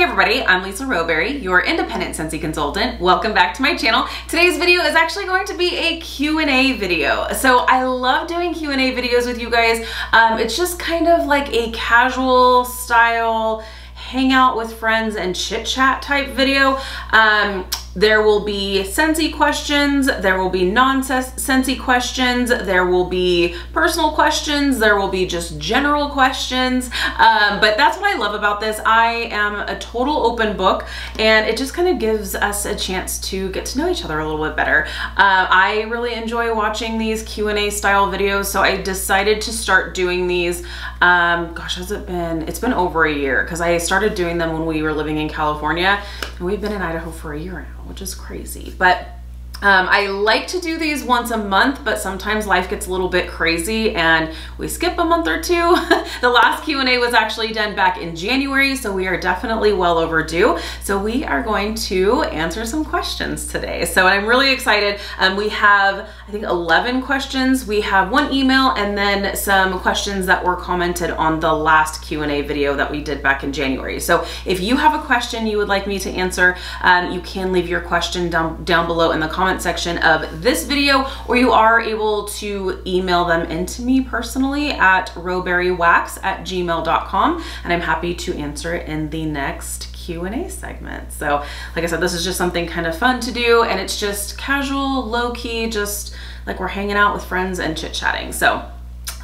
Hey everybody, I'm Lisa Rowberry, your independent Scentsy consultant. Welcome back to my channel. Today's video is actually going to be a Q&A video. So I love doing Q&A videos with you guys. Um, it's just kind of like a casual style hang out with friends and chit chat type video. Um, there will be Scentsy questions, there will be non-Scentsy questions, there will be personal questions, there will be just general questions. Um, but that's what I love about this. I am a total open book and it just kind of gives us a chance to get to know each other a little bit better. Uh, I really enjoy watching these Q&A style videos, so I decided to start doing these. Um, gosh, has it been? It's been over a year because I started doing them when we were living in California and we've been in Idaho for a year now which is crazy. But um, I like to do these once a month, but sometimes life gets a little bit crazy and we skip a month or two. the last Q&A was actually done back in January, so we are definitely well overdue. So we are going to answer some questions today. So I'm really excited. Um, we have, I think 11 questions. We have one email and then some questions that were commented on the last Q&A video that we did back in January. So if you have a question you would like me to answer, um, you can leave your question down, down below in the comments comment section of this video, or you are able to email them into me personally at rowberrywax at gmail.com, and I'm happy to answer it in the next Q&A segment. So like I said, this is just something kind of fun to do, and it's just casual, low-key, just like we're hanging out with friends and chit-chatting. So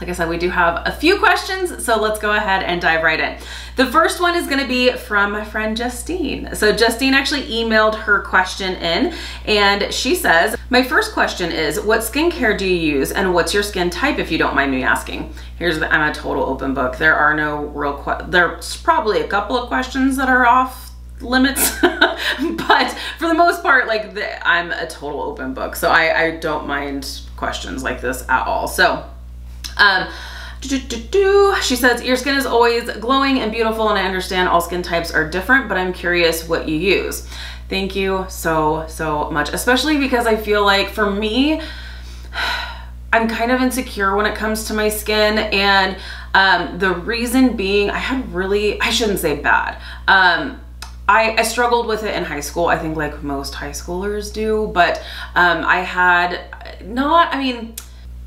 like I said, we do have a few questions, so let's go ahead and dive right in. The first one is gonna be from my friend Justine. So Justine actually emailed her question in and she says, my first question is, what skincare do you use and what's your skin type if you don't mind me asking? Here's the, I'm a total open book. There are no real, there's probably a couple of questions that are off limits but for the most part like the, I'm a total open book so I, I don't mind questions like this at all so um, do, do, do, she says, your skin is always glowing and beautiful and I understand all skin types are different, but I'm curious what you use. Thank you so, so much, especially because I feel like for me, I'm kind of insecure when it comes to my skin and um, the reason being I had really, I shouldn't say bad, um, I, I, struggled with it in high school. I think like most high schoolers do, but um, I had not, I mean,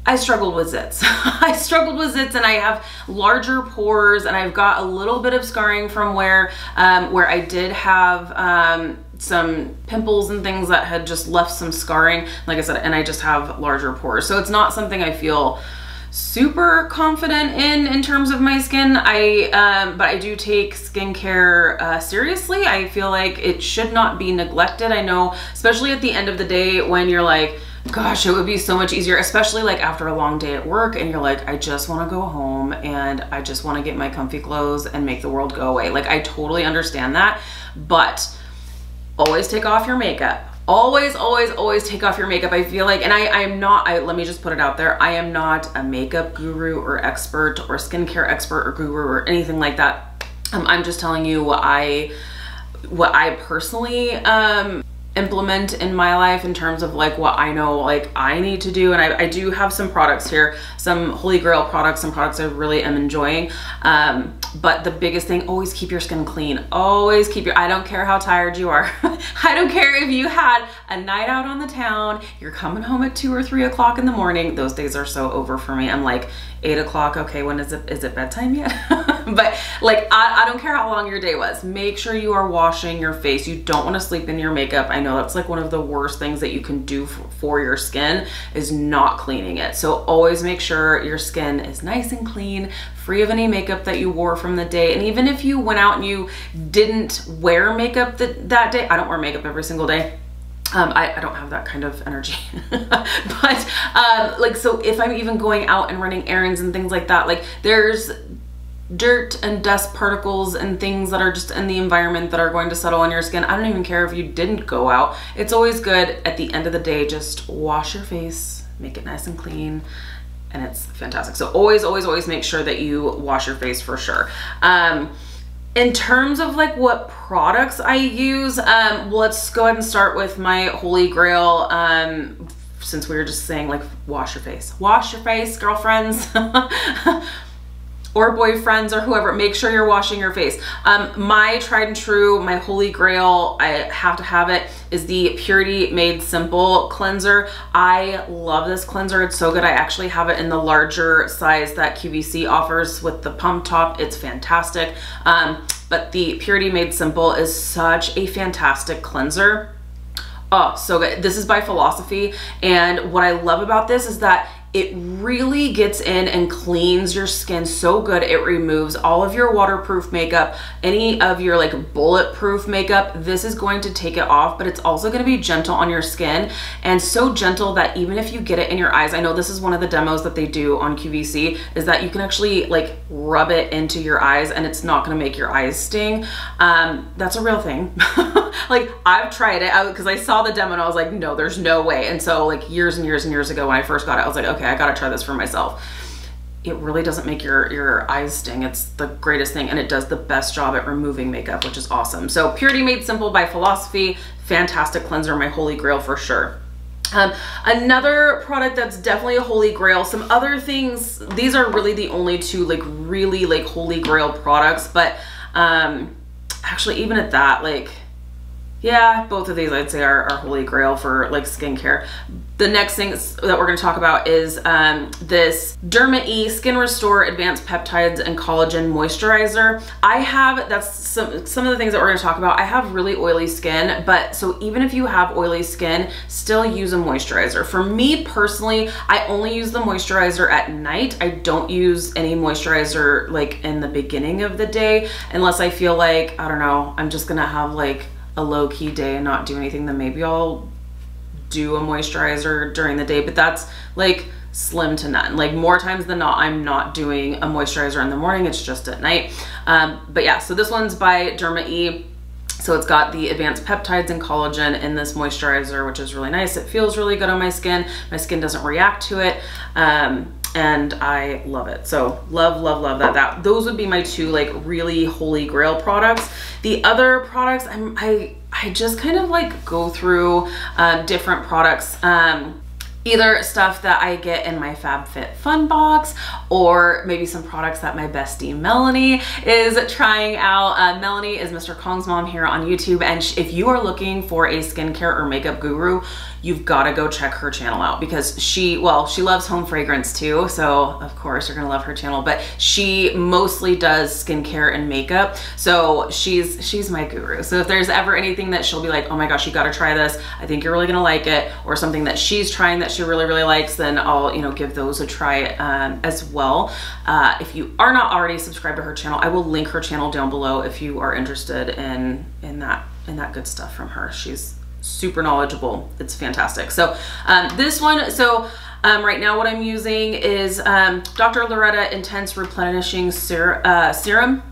I struggled with zits. I struggled with zits and I have larger pores and I've got a little bit of scarring from where, um, where I did have um, some pimples and things that had just left some scarring. Like I said, and I just have larger pores. So it's not something I feel super confident in in terms of my skin I um, but I do take skincare uh, seriously I feel like it should not be neglected I know especially at the end of the day when you're like gosh, it would be so much easier, especially like after a long day at work and you're like, I just want to go home and I just want to get my comfy clothes and make the world go away. Like I totally understand that, but always take off your makeup. Always, always, always take off your makeup. I feel like, and I, I'm not, I, let me just put it out there. I am not a makeup guru or expert or skincare expert or guru or anything like that. Um, I'm just telling you what I, what I personally, um, implement in my life in terms of like what I know like I need to do. And I, I do have some products here some holy grail products some products I really am enjoying. Um, but the biggest thing always keep your skin clean. Always keep your I don't care how tired you are. I don't care if you had a night out on the town you're coming home at two or three o'clock in the morning. Those days are so over for me. I'm like eight o'clock okay when is it is it bedtime yet? But like I, I don't care how long your day was. Make sure you are washing your face. You don't want to sleep in your makeup. I know that's like one of the worst things that you can do for your skin is not cleaning it. So always make sure your skin is nice and clean free of any makeup that you wore from the day and even if you went out and you didn't wear makeup that, that day I don't wear makeup every single day um, I, I, don't have that kind of energy. but um, like, so if I'm even going out and running errands and things like that, like there's dirt and dust particles and things that are just in the environment that are going to settle on your skin. I don't even care if you didn't go out. It's always good at the end of the day, just wash your face, make it nice and clean, and it's fantastic. So always, always, always make sure that you wash your face for sure. Um, in terms of like what products I use, um, let's go ahead and start with my Holy Grail. Um, since we were just saying like wash your face, wash your face, girlfriends. or boyfriends or whoever, make sure you're washing your face. Um, my tried and true, my holy grail, I have to have it, is the Purity Made Simple cleanser. I love this cleanser. It's so good. I actually have it in the larger size that QVC offers with the pump top. It's fantastic. Um, but the Purity Made Simple is such a fantastic cleanser. Oh, so good. This is by Philosophy. And what I love about this is that it really gets in and cleans your skin so good. It removes all of your waterproof makeup, any of your like bulletproof makeup. This is going to take it off, but it's also going to be gentle on your skin and so gentle that even if you get it in your eyes, I know this is one of the demos that they do on QVC is that you can actually like rub it into your eyes and it's not going to make your eyes sting. Um, that's a real thing. like I've tried it out because I saw the demo and I was like, no, there's no way. And so like years and years and years ago when I first got it, I was like, okay, I gotta try this for myself. It really doesn't make your, your eyes sting. It's the greatest thing and it does the best job at removing makeup, which is awesome. So Purity Made Simple by Philosophy, fantastic cleanser, my holy grail for sure. Um, another product that's definitely a holy grail, some other things, these are really the only two like really like holy grail products, but um, actually even at that, like yeah, both of these I'd say are, are holy grail for like skincare. The next thing that we're going to talk about is um, this Derma E Skin Restore Advanced Peptides and Collagen Moisturizer. I have, that's some, some of the things that we're to talk about. I have really oily skin, but so even if you have oily skin, still use a moisturizer. For me personally, I only use the moisturizer at night. I don't use any moisturizer like in the beginning of the day unless I feel like, I don't know, I'm just going to have like a low key day and not do anything, then maybe I'll do a moisturizer during the day, but that's like slim to none. Like more times than not, I'm not doing a moisturizer in the morning, it's just at night. Um, but yeah, so this one's by Derma E. So it's got the advanced peptides and collagen in this moisturizer, which is really nice. It feels really good on my skin. My skin doesn't react to it. Um, and I love it. So love, love, love that. That those would be my two like really holy grail products. The other products I'm I I just kind of like go through um, different products. Um, either stuff that I get in my FabFitFun box or maybe some products that my bestie Melanie is trying out. Uh, Melanie is Mr. Kong's mom here on YouTube and if you are looking for a skincare or makeup guru, you've got to go check her channel out because she, well, she loves home fragrance too. So of course you're going to love her channel, but she mostly does skincare and makeup. So she's, she's my guru. So if there's ever anything that she'll be like, oh my gosh, you got to try this. I think you're really going to like it or something that she's trying that she really, really likes, then I'll, you know, give those a try um, as well. Uh, if you are not already subscribed to her channel, I will link her channel down below if you are interested in, in that, in that good stuff from her. She's super knowledgeable. It's fantastic. So um, this one, so um, right now what I'm using is um, Dr. Loretta Intense Replenishing Ser uh, Serum.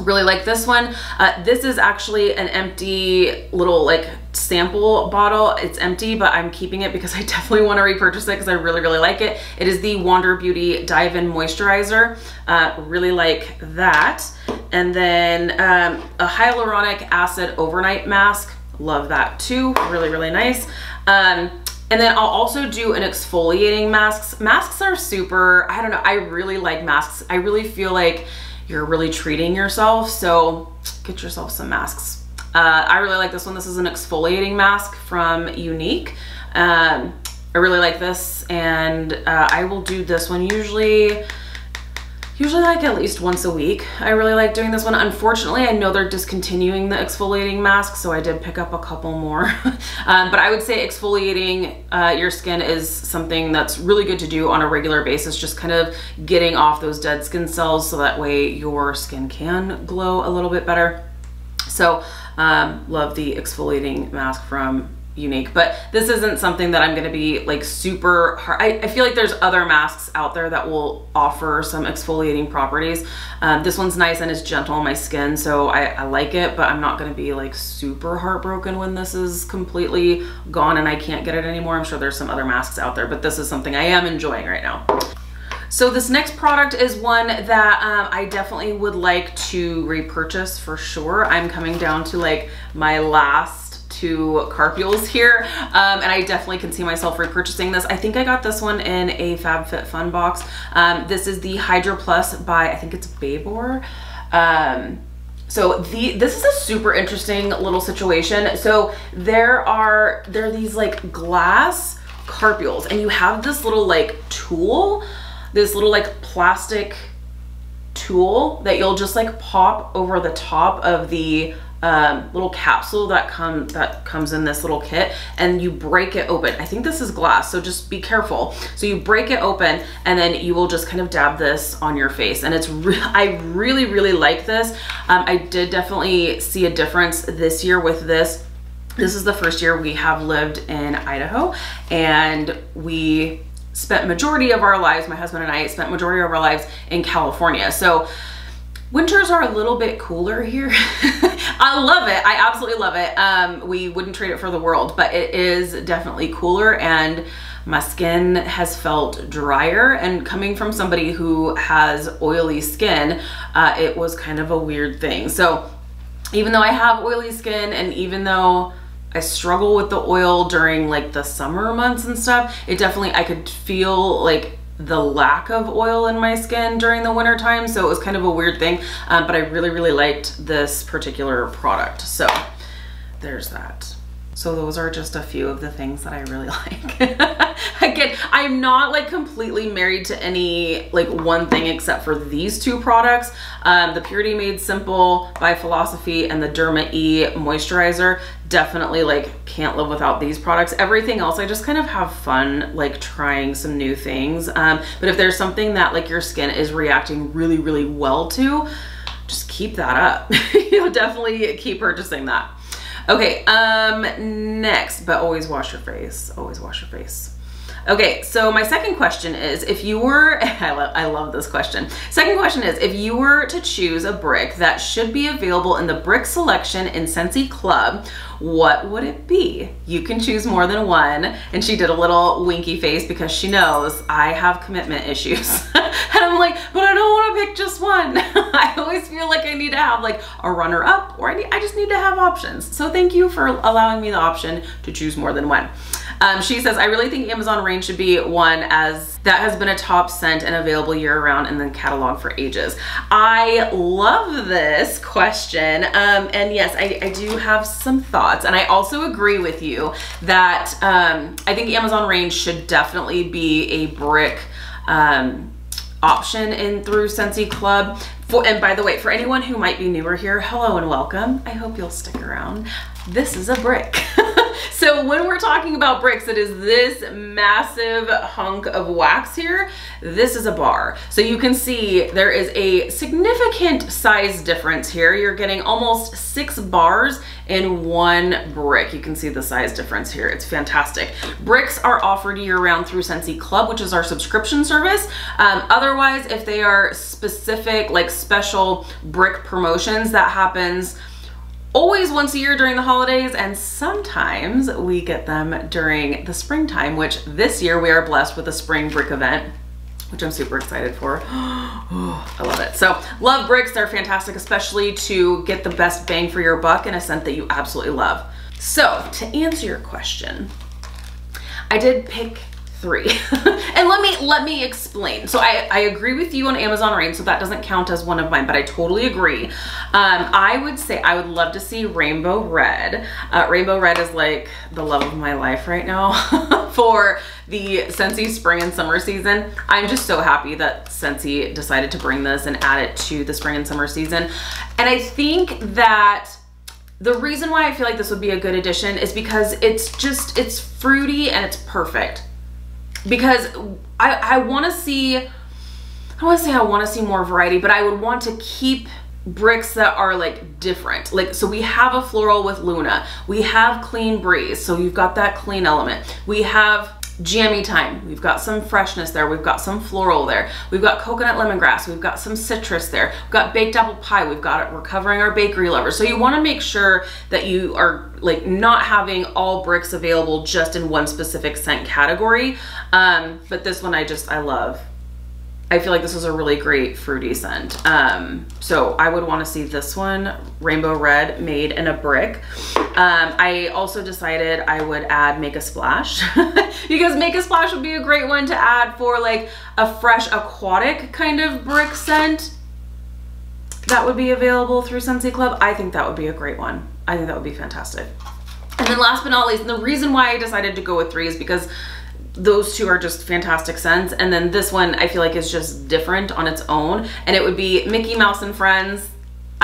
Really like this one. Uh, this is actually an empty little like sample bottle. It's empty, but I'm keeping it because I definitely want to repurchase it because I really, really like it. It is the Wander Beauty Dive-In Moisturizer. Uh, really like that. And then um, a hyaluronic acid overnight mask Love that too. Really, really nice. Um, and then I'll also do an exfoliating masks. Masks are super, I don't know, I really like masks. I really feel like you're really treating yourself. So get yourself some masks. Uh, I really like this one. This is an exfoliating mask from Younique. Um, I really like this and uh, I will do this one usually usually like at least once a week. I really like doing this one. Unfortunately, I know they're discontinuing the exfoliating mask, so I did pick up a couple more. um, but I would say exfoliating uh, your skin is something that's really good to do on a regular basis, just kind of getting off those dead skin cells so that way your skin can glow a little bit better. So um, love the exfoliating mask from Younique but this isn't something that I'm gonna be like super hard I, I, feel like there's other masks out there that will offer some exfoliating properties. Um, this one's nice and it's gentle on my skin so I, I like it but I'm not gonna be like super heartbroken when this is completely gone and I can't get it anymore. I'm sure there's some other masks out there but this is something I am enjoying right now. So this next product is one that um, I definitely would like to repurchase for sure. I'm coming down to like my last two carpules here. Um, and I definitely can see myself repurchasing this. I think I got this one in a FabFitFun box. Um, this is the Hydro Plus by, I think it's Babor. Um, so the this is a super interesting little situation. So there are there are these like glass carpules and you have this little like tool, this little like plastic tool that you'll just like pop over the top of the um, little capsule that come that comes in this little kit and you break it open. I think this is glass, so just be careful. So you break it open and then you will just kind of dab this on your face. And it's, re I really, really like this. Um, I did definitely see a difference this year with this. This is the first year we have lived in Idaho and we spent majority of our lives, my husband and I spent majority of our lives in California. So Winters are a little bit cooler here. I love it. I absolutely love it. Um, we wouldn't trade it for the world, but it is definitely cooler and my skin has felt drier and coming from somebody who has oily skin, uh, it was kind of a weird thing. So even though I have oily skin and even though I struggle with the oil during like the summer months and stuff, it definitely, I could feel like the lack of oil in my skin during the winter time so it was kind of a weird thing. Um, but I really really liked this particular product. So there's that so those are just a few of the things that I really like. Again, I'm not like completely married to any like one thing except for these two products. Um, the Purity Made Simple by Philosophy and the Derma E moisturizer. Definitely like can't live without these products. Everything else, I just kind of have fun like trying some new things. Um, but if there's something that like your skin is reacting really, really well to, just keep that up. you know, definitely keep purchasing that. Okay, um, next, but always wash your face. Always wash your face. Okay, so my second question is if you were, I, love, I love this question. Second question is if you were to choose a brick that should be available in the brick selection in Scentsy Club, what would it be? You can choose more than one. And she did a little winky face because she knows I have commitment issues. and I'm like, but I don't want to pick just one. I always feel like I need to have like a runner up or I, need, I just need to have options. So thank you for allowing me the option to choose more than one. Um, she says, I really think Amazon Rain should be one as that has been a top scent and available year round in the catalog for ages. I love this question. Um, and yes, I, I, do have some thoughts. And I also agree with you that um, I think Amazon Rain should definitely be a brick um, option in through Scentsy Club. For, and by the way, for anyone who might be newer here, hello and welcome. I hope you'll stick around. This is a brick. so when we're talking about bricks, it is this massive hunk of wax here. This is a bar. So you can see there is a significant size difference here. You're getting almost six bars in one brick. You can see the size difference here. It's fantastic. Bricks are offered year round through Scentsy Club, which is our subscription service. Um, otherwise, if they are specific, like special brick promotions, that happens always once a year during the holidays and sometimes we get them during the springtime which this year we are blessed with a spring brick event which I'm super excited for. I love it. So love bricks, they're fantastic, especially to get the best bang for your buck in a scent that you absolutely love. So to answer your question, I did pick three. and let me let me explain. So I, I agree with you on Amazon Rain, so that doesn't count as one of mine, but I totally agree. Um, I would say I would love to see Rainbow Red. Uh, Rainbow Red is like the love of my life right now for the Scentsy spring and summer season. I'm just so happy that Scentsy decided to bring this and add it to the spring and summer season. And I think that the reason why I feel like this would be a good addition is because it's just, it's fruity and it's perfect because I, I want to see, I want to say I want to see more variety, but I would want to keep bricks that are like different. Like, so we have a floral with Luna. We have clean breeze. So you've got that clean element. We have jammy time. We've got some freshness there. We've got some floral there. We've got coconut lemongrass. We've got some citrus there. We've got baked apple pie. We've got it. We're covering our bakery lovers. So you want to make sure that you are like not having all bricks available just in one specific scent category. Um, but this one I just, I love. I feel like this is a really great fruity scent. Um, so I would want to see this one, Rainbow Red, made in a brick. Um, I also decided I would add Make a Splash because Make a Splash would be a great one to add for like a fresh aquatic kind of brick scent that would be available through Scentsy Club. I think that would be a great one. I think that would be fantastic. And then last but not least, the reason why I decided to go with three is because those two are just fantastic scents. And then this one I feel like is just different on its own. And it would be Mickey Mouse and Friends.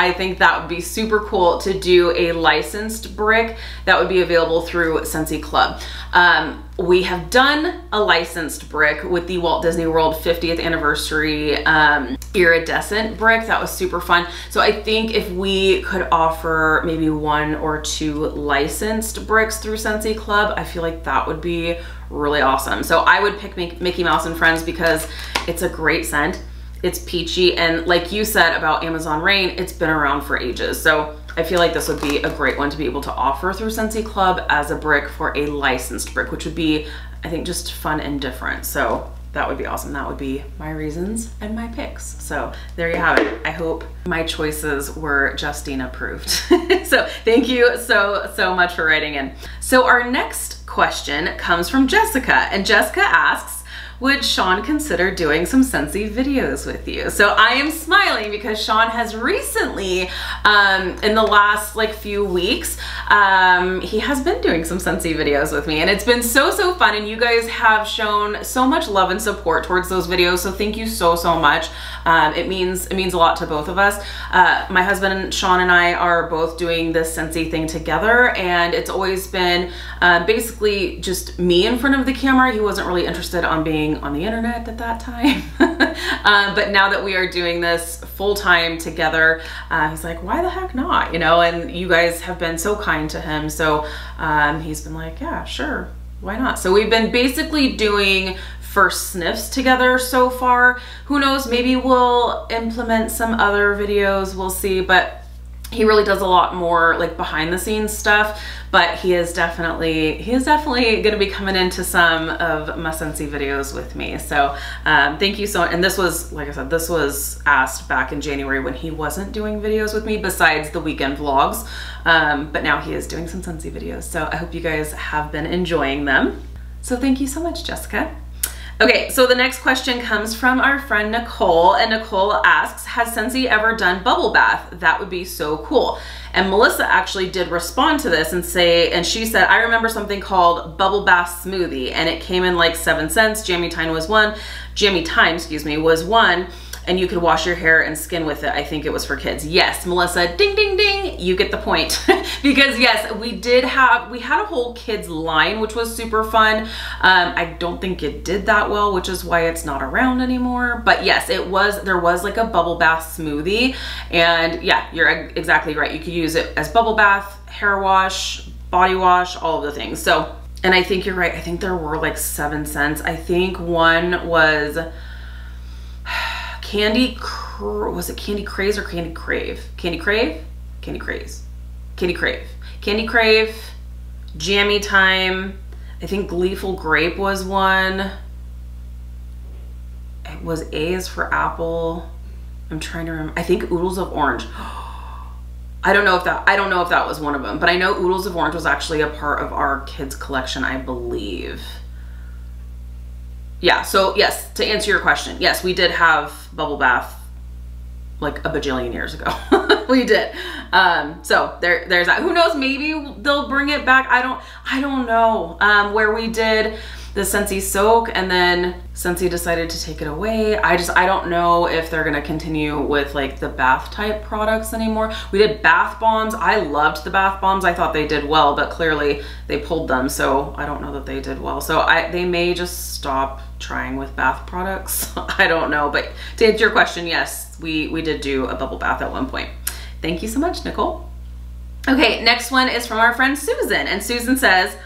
I think that would be super cool to do a licensed brick that would be available through Scentsy Club. Um, we have done a licensed brick with the Walt Disney World 50th anniversary um, iridescent brick. That was super fun. So I think if we could offer maybe one or two licensed bricks through Scentsy Club, I feel like that would be really awesome. So I would pick Mickey Mouse and Friends because it's a great scent. It's peachy and like you said about Amazon Rain, it's been around for ages. So I feel like this would be a great one to be able to offer through Scentsy Club as a brick for a licensed brick, which would be, I think, just fun and different. So that would be awesome. That would be my reasons and my picks. So there you have it. I hope my choices were Justine approved. so thank you so, so much for writing in. So our next question comes from Jessica and Jessica asks, would Sean consider doing some Scentsy videos with you? So I am smiling because Sean has recently, um, in the last like few weeks, um, he has been doing some Scentsy videos with me and it's been so, so fun and you guys have shown so much love and support towards those videos. So thank you so, so much. Um, it means it means a lot to both of us. Uh, my husband Sean and I are both doing this Scentsy thing together and it's always been uh, basically just me in front of the camera. He wasn't really interested on being on the internet at that time. uh, but now that we are doing this full time together, uh, he's like, why the heck not? You know, and you guys have been so kind to him. So um, he's been like, yeah, sure, why not? So we've been basically doing first sniffs together so far. Who knows, maybe we'll implement some other videos, we'll see, but he really does a lot more like behind the scenes stuff but he is definitely he is definitely going to be coming into some of my Scentsy videos with me. So um, thank you so and this was like I said this was asked back in January when he wasn't doing videos with me besides the weekend vlogs um, but now he is doing some Scentsy videos. So I hope you guys have been enjoying them. So thank you so much Jessica Okay, so the next question comes from our friend Nicole, and Nicole asks, has Scentsy ever done bubble bath? That would be so cool. And Melissa actually did respond to this and say, and she said, I remember something called bubble bath smoothie, and it came in like seven scents. Jammy Time was one, Jammy Time, excuse me, was one and you could wash your hair and skin with it. I think it was for kids. Yes, Melissa, ding, ding, ding, you get the point. because yes, we did have, we had a whole kids line, which was super fun. Um, I don't think it did that well, which is why it's not around anymore. But yes, it was, there was like a bubble bath smoothie. And yeah, you're exactly right. You could use it as bubble bath, hair wash, body wash, all of the things. So, and I think you're right. I think there were like seven scents. I think one was, Candy, was it Candy Craze or Candy Crave? Candy Crave? Candy Craze. Candy Crave. Candy Crave, Jammy Time. I think Gleeful Grape was one. It was A is for Apple. I'm trying to remember. I think Oodles of Orange. I don't know if that I don't know if that was one of them, but I know Oodles of Orange was actually a part of our kids collection, I believe yeah, so yes, to answer your question, yes, we did have bubble bath like a bajillion years ago. we did. Um, so there, there's that. Who knows? Maybe they'll bring it back. I don't, I don't know. Um, where we did the Scentsy soak and then Scentsy decided to take it away. I just, I don't know if they're gonna continue with like the bath type products anymore. We did bath bombs. I loved the bath bombs. I thought they did well, but clearly they pulled them. So I don't know that they did well. So I, they may just stop trying with bath products. I don't know, but to answer your question, yes, we, we did do a bubble bath at one point. Thank you so much, Nicole. Okay, next one is from our friend Susan. And Susan says,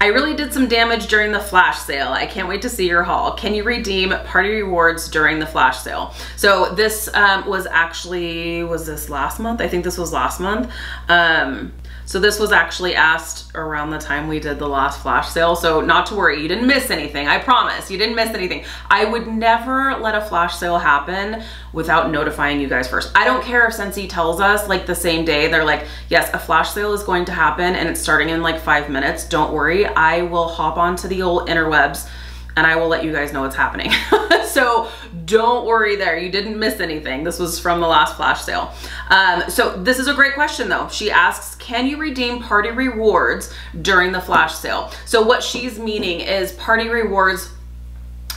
I really did some damage during the flash sale. I can't wait to see your haul. Can you redeem party rewards during the flash sale? So this um, was actually, was this last month? I think this was last month. Um, So this was actually asked around the time we did the last flash sale. So not to worry, you didn't miss anything. I promise you didn't miss anything. I would never let a flash sale happen without notifying you guys first. I don't care if Scentsy tells us like the same day, they're like, yes, a flash sale is going to happen and it's starting in like five minutes. Don't worry, I will hop onto the old interwebs and I will let you guys know what's happening. so don't worry there, you didn't miss anything. This was from the last flash sale. Um, so this is a great question though. She asks, can you redeem party rewards during the flash sale? So what she's meaning is party rewards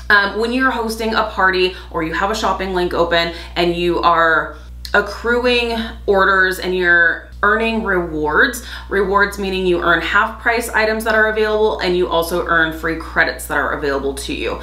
um, when you're hosting a party or you have a shopping link open and you are accruing orders and you're earning rewards. Rewards meaning you earn half price items that are available and you also earn free credits that are available to you.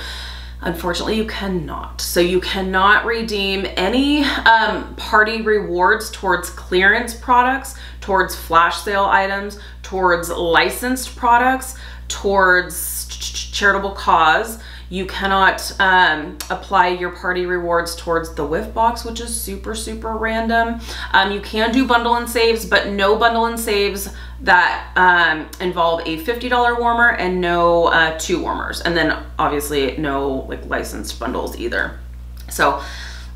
Unfortunately, you cannot. So you cannot redeem any um, party rewards towards clearance products, towards flash sale items, towards licensed products, towards charitable cause, you cannot um, apply your party rewards towards the whiff box, which is super, super random. Um, you can do bundle and saves, but no bundle and saves that um, involve a $50 warmer and no uh, two warmers. And then obviously no like licensed bundles either. So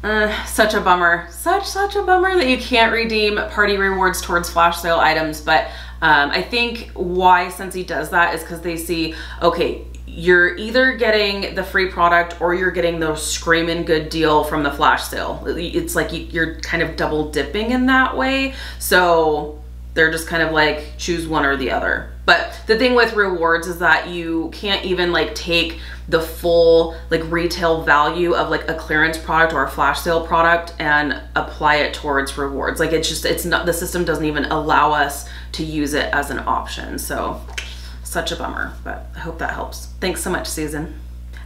uh, such a bummer, such, such a bummer that you can't redeem party rewards towards flash sale items. But um, I think why Scentsy does that is because they see, okay, you're either getting the free product or you're getting the screaming good deal from the flash sale. It's like you're kind of double dipping in that way. So they're just kind of like choose one or the other. But the thing with rewards is that you can't even like take the full like retail value of like a clearance product or a flash sale product and apply it towards rewards. Like it's just, it's not, the system doesn't even allow us to use it as an option. So such a bummer, but I hope that helps. Thanks so much, Susan.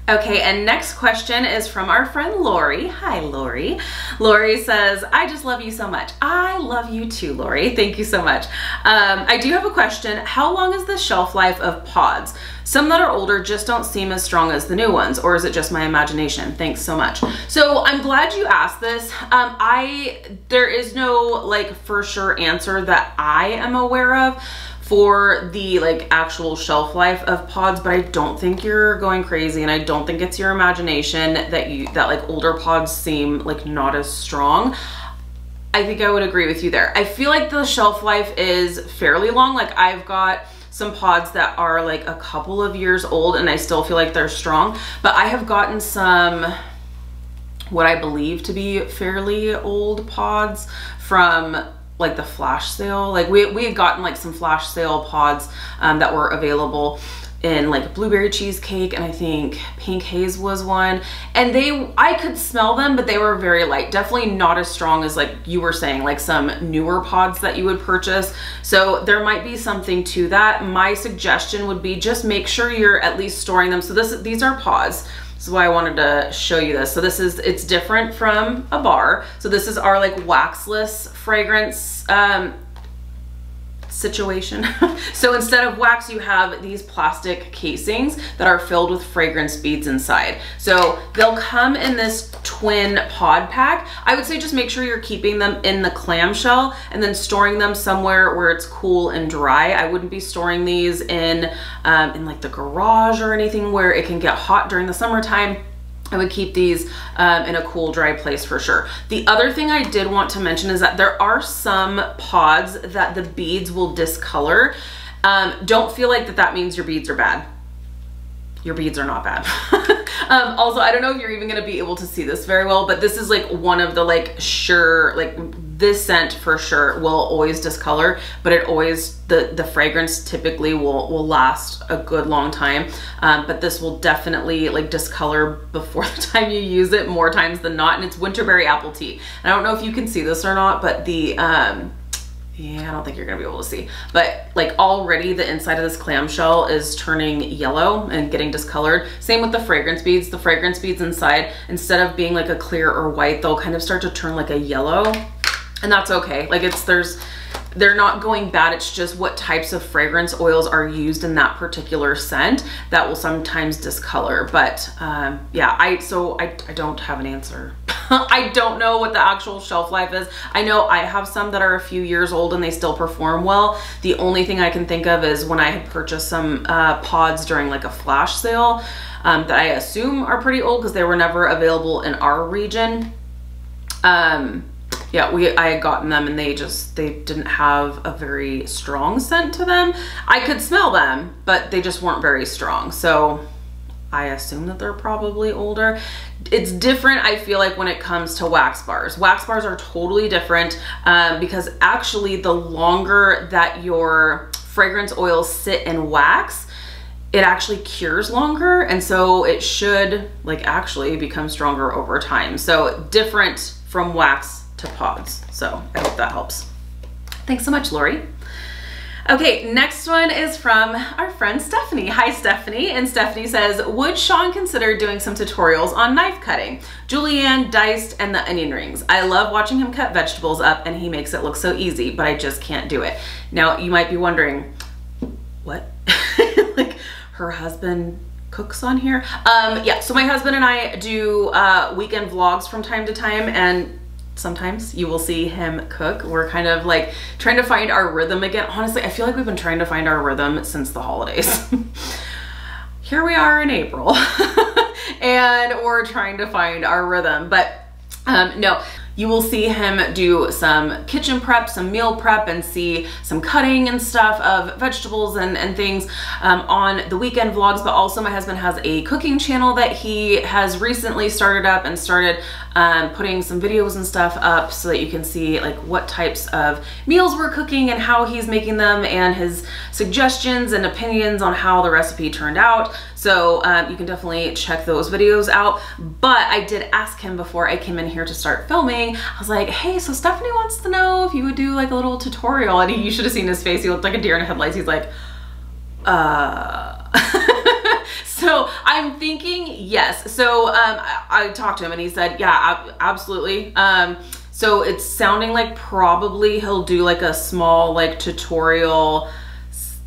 Okay, and next question is from our friend Lori. Hi, Lori. Lori says, I just love you so much. I love you too, Lori. Thank you so much. Um, I do have a question. How long is the shelf life of pods? Some that are older just don't seem as strong as the new ones, or is it just my imagination? Thanks so much. So I'm glad you asked this. Um, I, there is no like for sure answer that I am aware of for the like actual shelf life of pods, but I don't think you're going crazy and I don't think it's your imagination that you that like older pods seem like not as strong. I think I would agree with you there. I feel like the shelf life is fairly long. Like I've got some pods that are like a couple of years old and I still feel like they're strong, but I have gotten some what I believe to be fairly old pods from like the flash sale. Like we, we had gotten like some flash sale pods um, that were available in like blueberry cheesecake and I think pink haze was one. And they I could smell them but they were very light. Definitely not as strong as like you were saying like some newer pods that you would purchase. So there might be something to that. My suggestion would be just make sure you're at least storing them. So this these are pods this is why I wanted to show you this. So this is, it's different from a bar. So this is our like waxless fragrance um, situation. so instead of wax, you have these plastic casings that are filled with fragrance beads inside. So they'll come in this twin pod pack. I would say just make sure you're keeping them in the clamshell and then storing them somewhere where it's cool and dry. I wouldn't be storing these in, um, in like the garage or anything where it can get hot during the summertime I would keep these um, in a cool, dry place for sure. The other thing I did want to mention is that there are some pods that the beads will discolor. Um, don't feel like that that means your beads are bad. Your beads are not bad. um, also, I don't know if you're even gonna be able to see this very well, but this is like one of the like sure, like this scent for sure will always discolor, but it always, the, the fragrance typically will, will last a good long time. Um, but this will definitely like discolor before the time you use it more times than not. And it's winterberry apple tea. And I don't know if you can see this or not, but the, um, yeah, I don't think you're gonna be able to see, but like already the inside of this clamshell is turning yellow and getting discolored. Same with the fragrance beads. The fragrance beads inside, instead of being like a clear or white, they'll kind of start to turn like a yellow and that's okay. Like it's, there's, they're not going bad. It's just what types of fragrance oils are used in that particular scent that will sometimes discolor. But um, yeah, I, so I, I don't have an answer. I don't know what the actual shelf life is. I know I have some that are a few years old and they still perform well. The only thing I can think of is when I had purchased some uh, pods during like a flash sale um, that I assume are pretty old because they were never available in our region. Um, yeah, we I had gotten them and they just they didn't have a very strong scent to them. I could smell them, but they just weren't very strong. So I assume that they're probably older. It's different, I feel like, when it comes to wax bars. Wax bars are totally different um, because actually the longer that your fragrance oils sit in wax, it actually cures longer and so it should like actually become stronger over time. So different from wax to pods. So I hope that helps. Thanks so much, Lori. Okay, next one is from our friend Stephanie. Hi, Stephanie. And Stephanie says, would Sean consider doing some tutorials on knife cutting? Julienne, diced, and the onion rings. I love watching him cut vegetables up and he makes it look so easy, but I just can't do it. Now, you might be wondering, what? like, her husband cooks on here? Um, yeah, so my husband and I do uh, weekend vlogs from time to time and sometimes you will see him cook. We're kind of like trying to find our rhythm again. Honestly, I feel like we've been trying to find our rhythm since the holidays. Here we are in April and we're trying to find our rhythm. But um, no, you will see him do some kitchen prep, some meal prep, and see some cutting and stuff of vegetables and, and things um, on the weekend vlogs. But also my husband has a cooking channel that he has recently started up and started um, putting some videos and stuff up so that you can see like what types of meals we're cooking and how he's making them and his suggestions and opinions on how the recipe turned out. So um, you can definitely check those videos out. But I did ask him before I came in here to start filming, I was like, hey, so Stephanie wants to know if you would do like a little tutorial. And he, you should have seen his face. He looked like a deer in headlights. He's like, uh... so I'm thinking yes. So um, I, I, talked to him and he said, yeah, ab absolutely. Um, so it's sounding like probably he'll do like a small like tutorial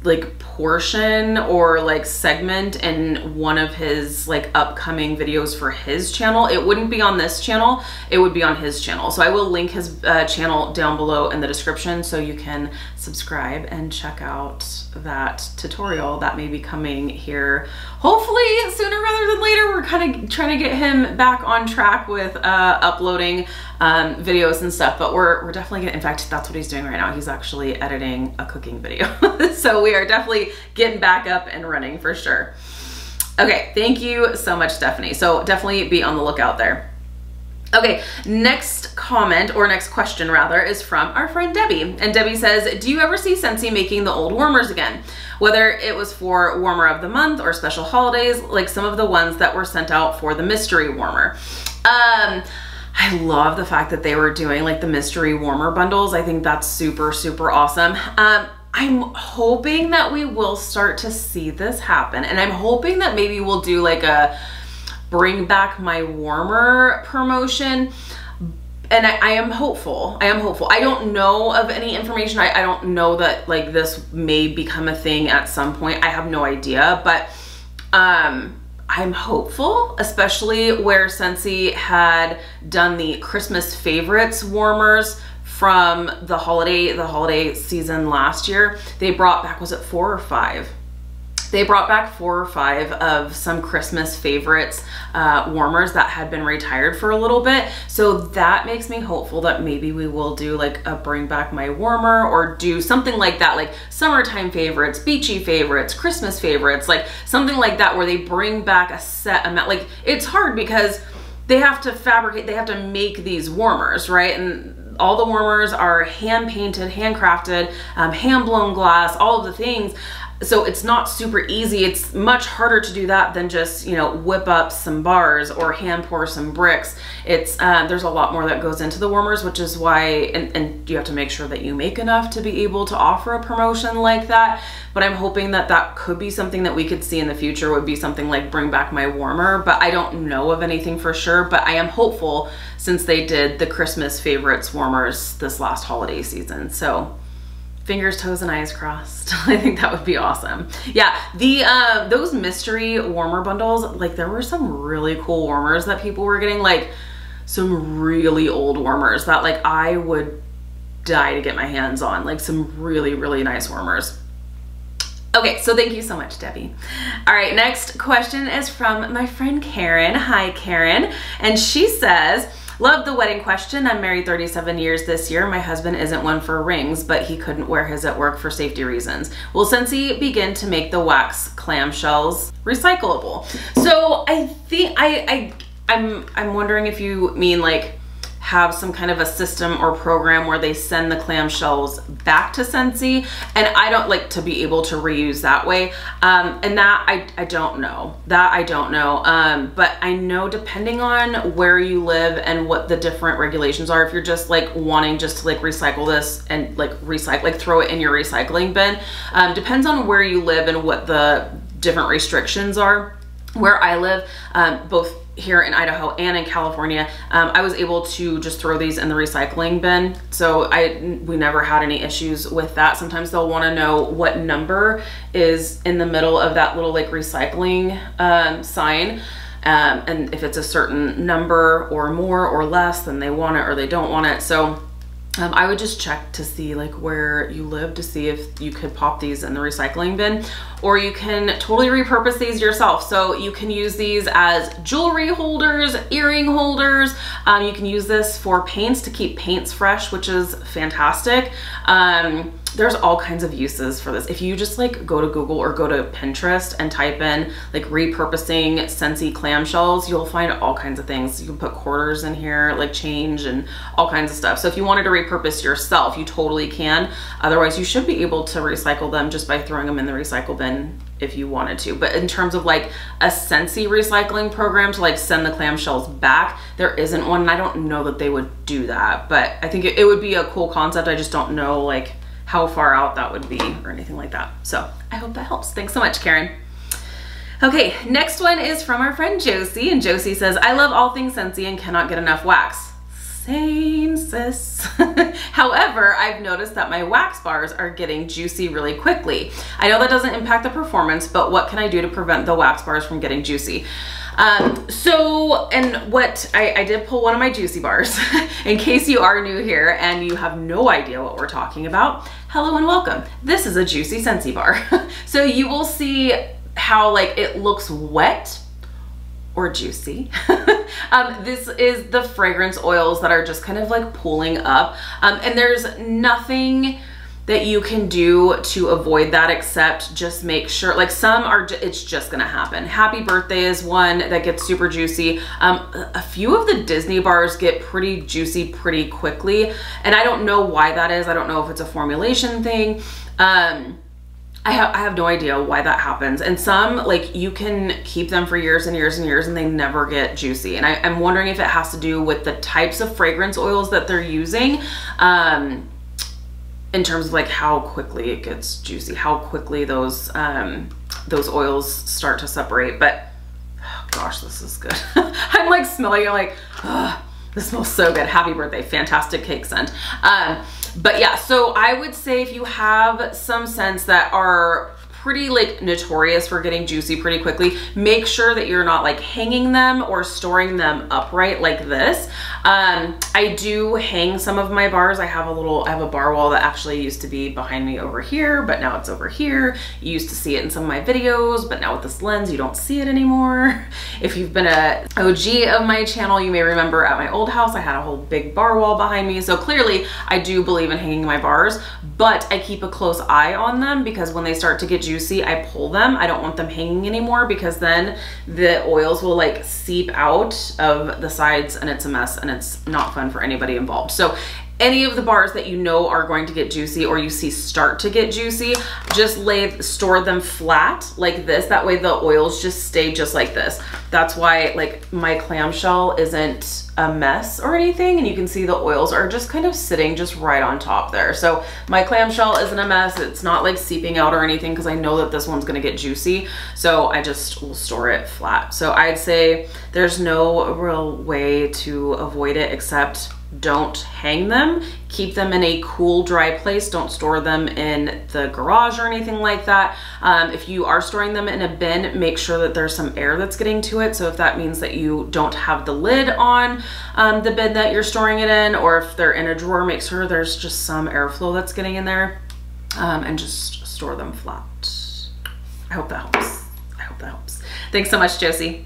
like portion or like segment in one of his like upcoming videos for his channel. It wouldn't be on this channel, it would be on his channel. So I will link his uh, channel down below in the description so you can subscribe and check out that tutorial that may be coming here hopefully sooner rather than later. We're kind of trying to get him back on track with uh, uploading um, videos and stuff, but we're, we're definitely getting, in fact, that's what he's doing right now. He's actually editing a cooking video. so we are definitely getting back up and running for sure. Okay, thank you so much, Stephanie. So definitely be on the lookout there. Okay, next comment, or next question rather, is from our friend Debbie. And Debbie says, do you ever see Scentsy making the old warmers again? Whether it was for warmer of the month or special holidays, like some of the ones that were sent out for the mystery warmer. Um, I love the fact that they were doing like the mystery warmer bundles. I think that's super, super awesome. Um, I'm hoping that we will start to see this happen. And I'm hoping that maybe we'll do like a bring back my warmer promotion and I, I, am hopeful. I am hopeful. I don't know of any information. I, I, don't know that like this may become a thing at some point. I have no idea, but um, I'm hopeful, especially where Scentsy had done the Christmas favorites warmers from the holiday, the holiday season last year. They brought back, was it four or five? They brought back four or five of some Christmas favorites uh, warmers that had been retired for a little bit. So that makes me hopeful that maybe we will do like a bring back my warmer or do something like that, like summertime favorites, beachy favorites, Christmas favorites, like something like that where they bring back a set amount. Like it's hard because they have to fabricate, they have to make these warmers, right? And all the warmers are hand painted, handcrafted, um, hand blown glass, all of the things so it's not super easy. It's much harder to do that than just, you know, whip up some bars or hand pour some bricks. It's, uh, there's a lot more that goes into the warmers, which is why, and, and you have to make sure that you make enough to be able to offer a promotion like that. But I'm hoping that that could be something that we could see in the future would be something like bring back my warmer, but I don't know of anything for sure, but I am hopeful since they did the Christmas favorites warmers this last holiday season. So fingers, toes, and eyes crossed. I think that would be awesome. Yeah, the uh, those mystery warmer bundles, like there were some really cool warmers that people were getting. Like some really old warmers that like I would die to get my hands on. Like some really, really nice warmers. Okay, so thank you so much, Debbie. All right, next question is from my friend Karen. Hi, Karen. And she says, Love the wedding question. I'm married 37 years this year. My husband isn't one for rings, but he couldn't wear his at work for safety reasons. Will Scentsy begin to make the wax clamshells recyclable? So I think I, I I'm I'm wondering if you mean like have some kind of a system or program where they send the clamshells back to Scentsy and I don't like to be able to reuse that way. Um, and that I, I don't know. That I don't know. Um, but I know depending on where you live and what the different regulations are if you're just like wanting just to like recycle this and like recycle like throw it in your recycling bin um, depends on where you live and what the different restrictions are. Where I live, um, both here in Idaho and in California, um, I was able to just throw these in the recycling bin. So I we never had any issues with that. Sometimes they'll want to know what number is in the middle of that little like recycling um, sign. Um, and if it's a certain number or more or less, then they want it or they don't want it. So um, I would just check to see like where you live to see if you could pop these in the recycling bin or you can totally repurpose these yourself. So you can use these as jewelry holders, earring holders. Um, you can use this for paints to keep paints fresh, which is fantastic. Um, there's all kinds of uses for this. If you just like go to Google or go to Pinterest and type in like repurposing Scentsy clamshells, you'll find all kinds of things. You can put quarters in here, like change and all kinds of stuff. So if you wanted to repurpose yourself, you totally can. Otherwise, you should be able to recycle them just by throwing them in the recycle bin if you wanted to. But in terms of like a Scentsy recycling program to like send the clamshells back, there isn't one. And I don't know that they would do that, but I think it, it would be a cool concept. I just don't know like how far out that would be or anything like that. So I hope that helps. Thanks so much, Karen. Okay, next one is from our friend Josie, and Josie says, I love all things Scentsy and cannot get enough wax. Same, sis. However, I've noticed that my wax bars are getting juicy really quickly. I know that doesn't impact the performance, but what can I do to prevent the wax bars from getting juicy? Um, so, and what I, I did pull one of my juicy bars in case you are new here and you have no idea what we're talking about. Hello and welcome. This is a juicy Scentsy bar. so you will see how like it looks wet or juicy. um, this is the fragrance oils that are just kind of like pooling up. Um, and there's nothing that you can do to avoid that except just make sure like some are it's just gonna happen happy birthday is one that gets super juicy um, a few of the disney bars get pretty juicy pretty quickly and i don't know why that is i don't know if it's a formulation thing um, I have, I have no idea why that happens. And some, like, you can keep them for years and years and years and they never get juicy. And I, am wondering if it has to do with the types of fragrance oils that they're using. Um, in terms of like how quickly it gets juicy, how quickly those um, those oils start to separate. But oh gosh, this is good. I'm like smelling it like, oh, this smells so good. Happy birthday, fantastic cake scent. Um, but yeah, so I would say if you have some scents that are pretty like notorious for getting juicy pretty quickly. Make sure that you're not like hanging them or storing them upright like this. Um, I do hang some of my bars. I have a little, I have a bar wall that actually used to be behind me over here, but now it's over here. You used to see it in some of my videos, but now with this lens, you don't see it anymore. If you've been a OG of my channel, you may remember at my old house, I had a whole big bar wall behind me. So clearly I do believe in hanging my bars, but I keep a close eye on them because when they start to get juicy, I pull them. I don't want them hanging anymore because then the oils will like seep out of the sides and it's a mess and it's not fun for anybody involved. So any of the bars that you know are going to get juicy or you see start to get juicy, just lay, store them flat like this. That way the oils just stay just like this. That's why like my clamshell isn't a mess or anything. And you can see the oils are just kind of sitting just right on top there. So my clamshell isn't a mess. It's not like seeping out or anything because I know that this one's gonna get juicy. So I just will store it flat. So I'd say there's no real way to avoid it except don't hang them. Keep them in a cool, dry place. Don't store them in the garage or anything like that. Um, if you are storing them in a bin, make sure that there's some air that's getting to it. So if that means that you don't have the lid on um, the bin that you're storing it in, or if they're in a drawer, make sure there's just some airflow that's getting in there um, and just store them flat. I hope that helps. I hope that helps. Thanks so much, Josie.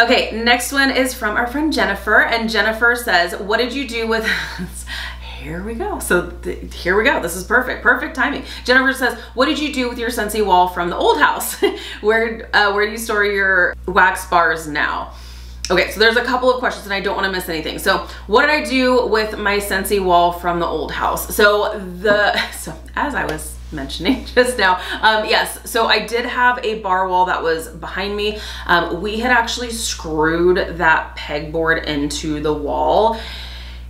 Okay, next one is from our friend Jennifer, and Jennifer says, what did you do with, here we go. So here we go. This is perfect, perfect timing. Jennifer says, what did you do with your Scentsy wall from the old house? where, uh, where do you store your wax bars now? Okay, so there's a couple of questions and I don't wanna miss anything. So what did I do with my Scentsy wall from the old house? So the, so as I was mentioning just now. Um, yes, so I did have a bar wall that was behind me. Um, we had actually screwed that pegboard into the wall.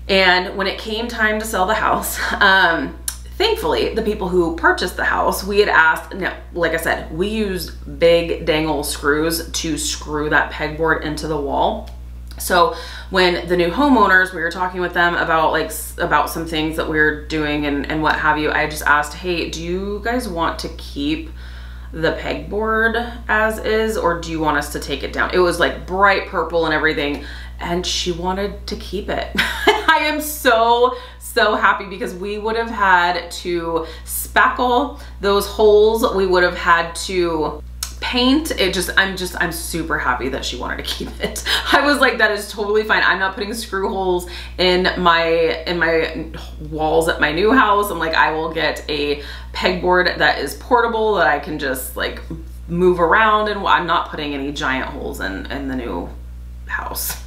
And when it came time to sell the house, um, thankfully, the people who purchased the house, we had asked, no, like I said, we used big dangle screws to screw that pegboard into the wall. So when the new homeowners, we were talking with them about like about some things that we are doing and, and what have you, I just asked, hey, do you guys want to keep the pegboard as is or do you want us to take it down? It was like bright purple and everything and she wanted to keep it. I am so, so happy because we would have had to spackle those holes. We would have had to paint it just i'm just i'm super happy that she wanted to keep it i was like that is totally fine i'm not putting screw holes in my in my walls at my new house i'm like i will get a pegboard that is portable that i can just like move around and i'm not putting any giant holes in in the new house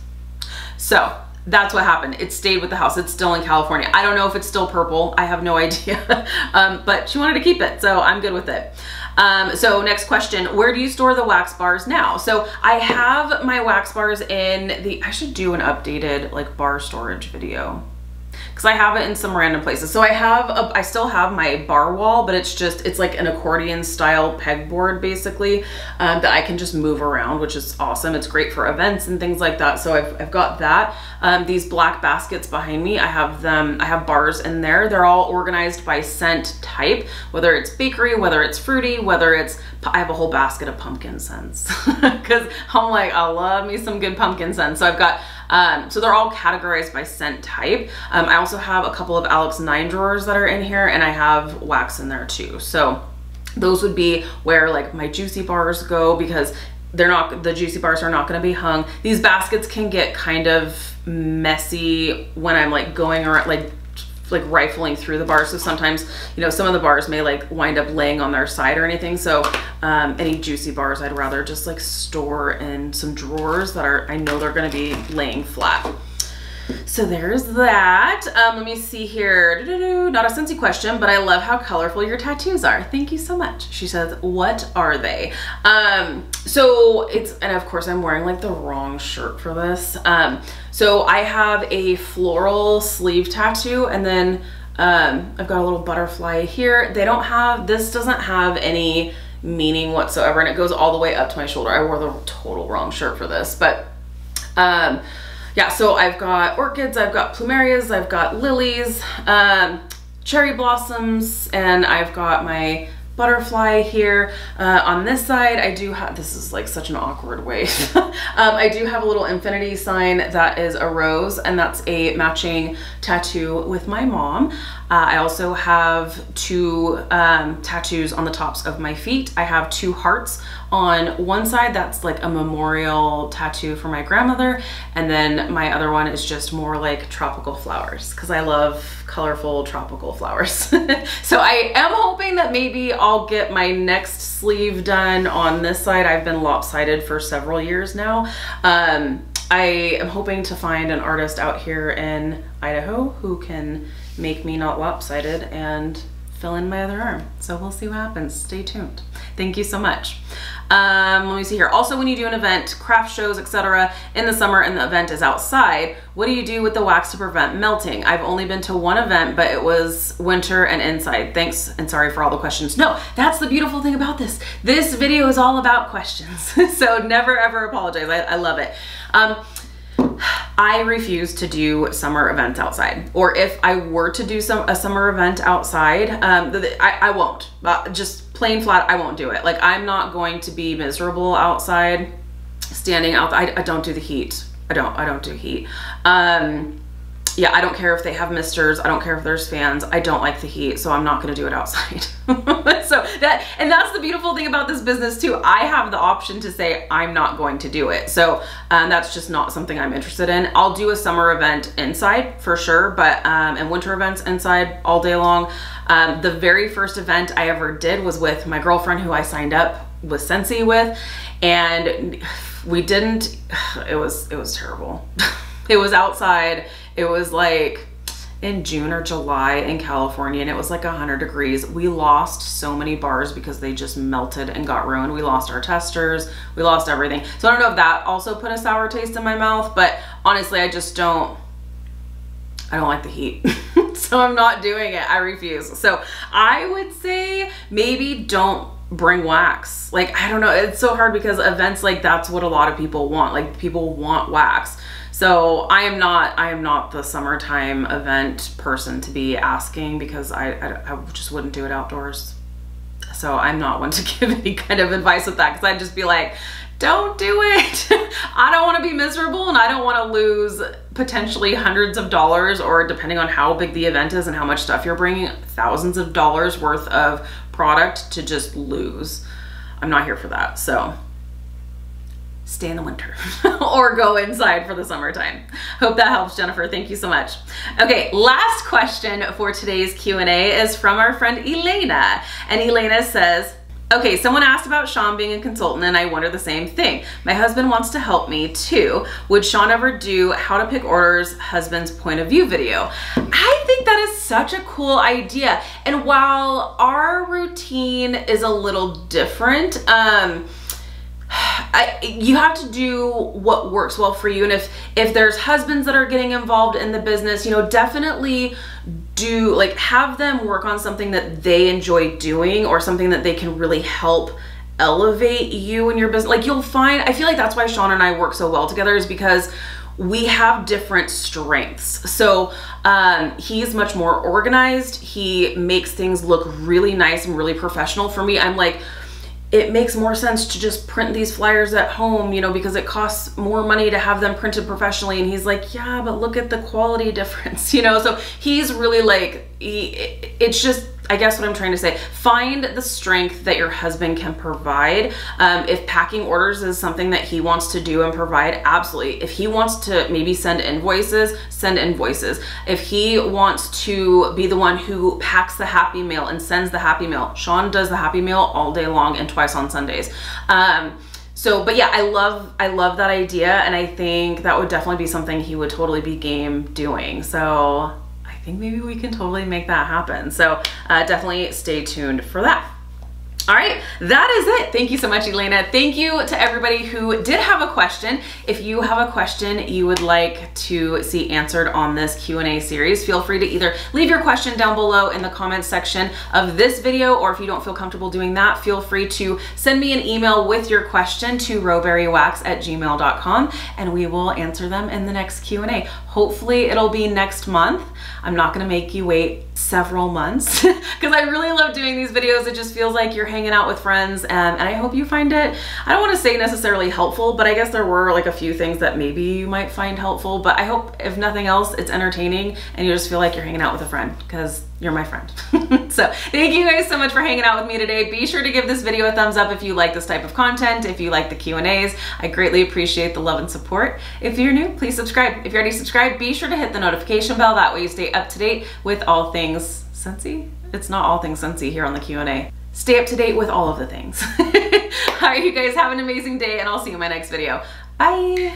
so that's what happened. It stayed with the house. It's still in California. I don't know if it's still purple. I have no idea. um, but she wanted to keep it, so I'm good with it. Um, so next question, where do you store the wax bars now? So I have my wax bars in the, I should do an updated like bar storage video because I have it in some random places. So I have, a, I still have my bar wall, but it's just, it's like an accordion style pegboard basically um, that I can just move around, which is awesome. It's great for events and things like that. So I've, I've got that. Um, these black baskets behind me, I have them, I have bars in there. They're all organized by scent type, whether it's bakery, whether it's fruity, whether it's, I have a whole basket of pumpkin scents because I'm like, I love me some good pumpkin scents. So I've got um, so they're all categorized by scent type. Um, I also have a couple of Alex 9 drawers that are in here and I have wax in there too. So those would be where like my juicy bars go because they're not, the juicy bars are not gonna be hung. These baskets can get kind of messy when I'm like going around, like like rifling through the bars. So sometimes, you know, some of the bars may like wind up laying on their side or anything. So um, any juicy bars, I'd rather just like store in some drawers that are, I know they're gonna be laying flat. So there's that. Um, let me see here. Doo -doo -doo. Not a Scentsy question, but I love how colorful your tattoos are. Thank you so much. She says, what are they? Um, so it's, and of course I'm wearing like the wrong shirt for this. Um, so I have a floral sleeve tattoo and then um, I've got a little butterfly here. They don't have, this doesn't have any meaning whatsoever and it goes all the way up to my shoulder. I wore the total wrong shirt for this, but um, yeah, so I've got orchids, I've got plumerias, I've got lilies, um, cherry blossoms, and I've got my butterfly here. Uh, on this side, I do have, this is like such an awkward way. um, I do have a little infinity sign that is a rose and that's a matching tattoo with my mom. Uh, I also have two um, tattoos on the tops of my feet. I have two hearts on one side that's like a memorial tattoo for my grandmother and then my other one is just more like tropical flowers because I love colorful tropical flowers. so I am hoping that maybe I'll get my next sleeve done on this side. I've been lopsided for several years now. Um, I am hoping to find an artist out here in Idaho who can make me not lopsided and fill in my other arm. So we'll see what happens. Stay tuned. Thank you so much. Um, let me see here. Also, when you do an event, craft shows, etc., in the summer and the event is outside, what do you do with the wax to prevent melting? I've only been to one event, but it was winter and inside. Thanks and sorry for all the questions. No, that's the beautiful thing about this. This video is all about questions. so never ever apologize. I, I love it. Um, I refuse to do summer events outside. Or if I were to do some a summer event outside, um, I, I won't. Uh, just plain flat, I won't do it. Like I'm not going to be miserable outside, standing out. I, I don't do the heat. I don't. I don't do heat. Um, yeah, I don't care if they have misters. I don't care if there's fans. I don't like the heat, so I'm not going to do it outside. so that, and that's the beautiful thing about this business too. I have the option to say I'm not going to do it. So um, that's just not something I'm interested in. I'll do a summer event inside for sure, but um, and winter events inside all day long. Um, the very first event I ever did was with my girlfriend who I signed up with Scentsy with, and we didn't. It was it was terrible. it was outside it was like in June or July in California and it was like 100 degrees. We lost so many bars because they just melted and got ruined. We lost our testers, we lost everything. So I don't know if that also put a sour taste in my mouth, but honestly, I just don't, I don't like the heat. so I'm not doing it. I refuse. So I would say maybe don't bring wax. Like, I don't know. It's so hard because events like that's what a lot of people want. Like people want wax. So I am not I am not the summertime event person to be asking because I, I, I just wouldn't do it outdoors. So I'm not one to give any kind of advice with that because I'd just be like, don't do it. I don't want to be miserable and I don't want to lose potentially hundreds of dollars or depending on how big the event is and how much stuff you're bringing, thousands of dollars worth of product to just lose. I'm not here for that. So stay in the winter or go inside for the summertime. Hope that helps, Jennifer. Thank you so much. Okay, last question for today's Q&A is from our friend Elena. And Elena says, Okay, someone asked about Sean being a consultant and I wonder the same thing. My husband wants to help me too. Would Sean ever do how to pick orders husband's point of view video? I think that is such a cool idea. And while our routine is a little different, um, I, you have to do what works well for you and if if there's husbands that are getting involved in the business you know definitely do like have them work on something that they enjoy doing or something that they can really help elevate you and your business like you'll find i feel like that's why sean and i work so well together is because we have different strengths. So um, he's much more organized. He makes things look really nice and really professional. For me, I'm like, it makes more sense to just print these flyers at home, you know, because it costs more money to have them printed professionally. And he's like, yeah, but look at the quality difference, you know? So he's really like, he, it's just I guess what I'm trying to say, find the strength that your husband can provide. Um, if packing orders is something that he wants to do and provide, absolutely. If he wants to maybe send invoices, send invoices. If he wants to be the one who packs the Happy Mail and sends the Happy Mail, Sean does the Happy Mail all day long and twice on Sundays. Um, so, but yeah, I love, I love that idea. And I think that would definitely be something he would totally be game doing. So think maybe we can totally make that happen. So uh, definitely stay tuned for that. All right, that is it. Thank you so much, Elena. Thank you to everybody who did have a question. If you have a question you would like to see answered on this Q&A series, feel free to either leave your question down below in the comments section of this video, or if you don't feel comfortable doing that, feel free to send me an email with your question to rowberrywax at gmail.com, and we will answer them in the next Q&A. Hopefully it'll be next month. I'm not gonna make you wait several months because I really love doing these videos. It just feels like you're hanging out with friends um, and I hope you find it, I don't want to say necessarily helpful, but I guess there were like a few things that maybe you might find helpful, but I hope if nothing else, it's entertaining and you just feel like you're hanging out with a friend because you're my friend. so thank you guys so much for hanging out with me today. Be sure to give this video a thumbs up if you like this type of content, if you like the Q&As. I greatly appreciate the love and support. If you're new, please subscribe. If you're already subscribed, be sure to hit the notification bell. That way you stay up to date with all things Scentsy. It's not all things Scentsy here on the Q&A stay up to date with all of the things. all right, you guys have an amazing day and I'll see you in my next video. Bye.